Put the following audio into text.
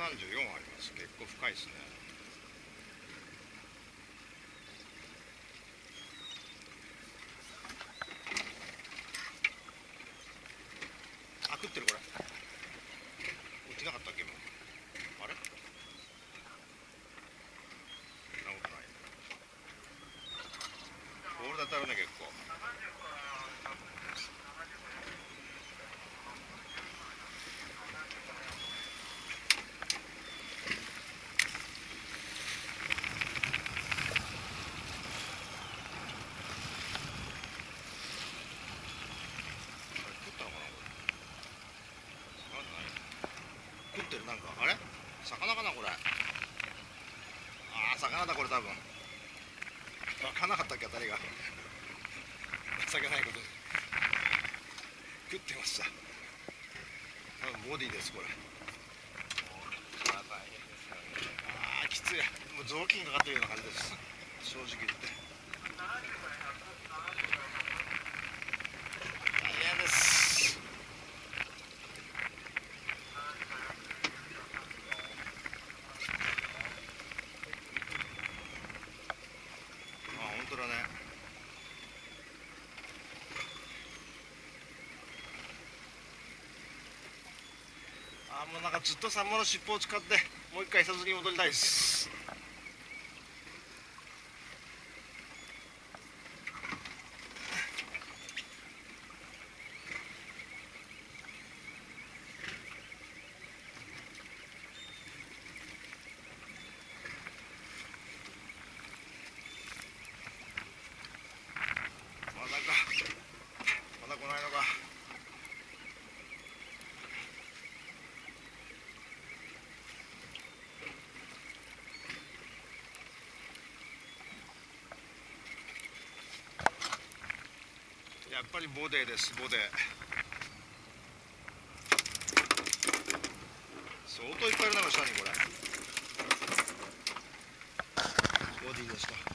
134あります。結構深いですね。あ食ってるこれ。落ちなかったっけもうあれ？なことない。ボール当たるね結構あれ食ったのかなこれ魚じゃない食ってるなんかあれ？魚かなこれ。ああ魚だこれ多分。分かんなかったっけ当たりが。情けないことに。食ってました。多分ボディですこれ。ああきつい。もう雑巾かかってるような感じです。正直言って大変ですあ本当だねもうなんかずっとサンマの尻尾を使ってもう一回餌釣りに戻りたいですまだかまだ来ないのかやっぱりボデーですボデー相当いっぱいいるな下にこれ。ボディでした。